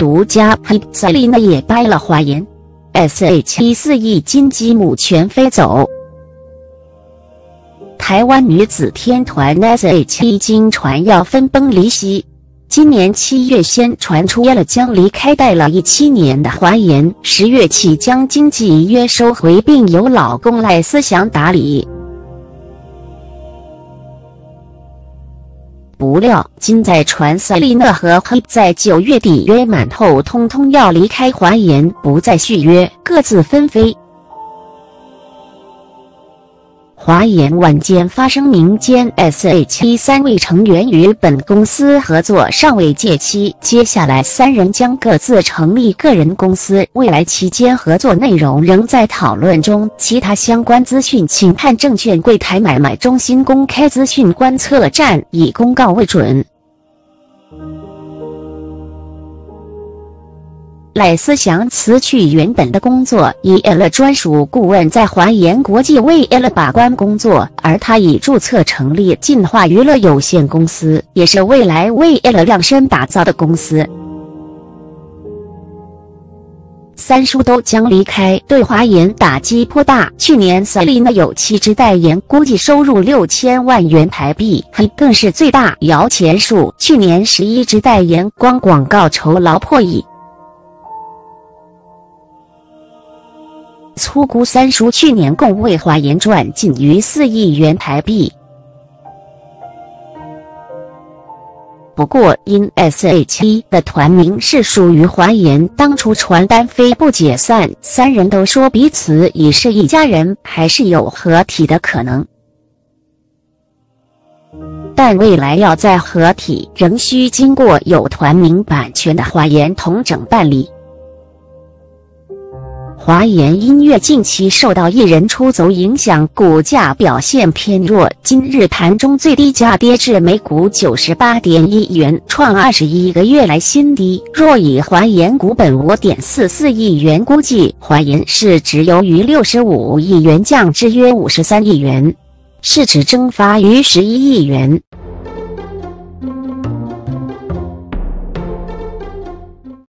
独家 Hepsalina 也掰了华研，SH 四亿金鸡母全飞走。台湾女子天团 SH 经传要分崩离析。今年七月，先传出了将离开待了一七年的华研，十月起将经纪约收回，并由老公赖思祥打理。不料，今在传赛丽娜和黑在九月底约满后，通通要离开华研，不再续约，各自纷飞。华研晚间发声民间 S H P 三位成员与本公司合作尚未届期，接下来三人将各自成立个人公司，未来期间合作内容仍在讨论中。其他相关资讯，请看证券柜台买卖中心公开资讯观测站，以公告为准。赖思祥辞去原本的工作，以 L 专属顾问在华研国际为 L 把关工作，而他已注册成立进化娱乐有限公司，也是未来为 L 量身打造的公司。三叔都将离开，对华研打击颇大。去年 Selina 有七支代言，估计收入六千万元台币，更是最大摇钱树。去年十一支代言，光广告酬劳破亿。粗估三叔去年共为华研赚近逾四亿元台币。不过，因 S.H.E 的团名是属于华研，当初传单非不解散，三人都说彼此已是一家人，还是有合体的可能。但未来要再合体，仍需经过有团名版权的华研同整办理。华研音乐近期受到艺人出走影响，股价表现偏弱。今日盘中最低价跌至每股九十八点一元，创二十一个月来新低。若以华研股本五点四四亿元估计，华研市值由于六十五亿元降至约五十三亿元，市值蒸发逾十一亿元。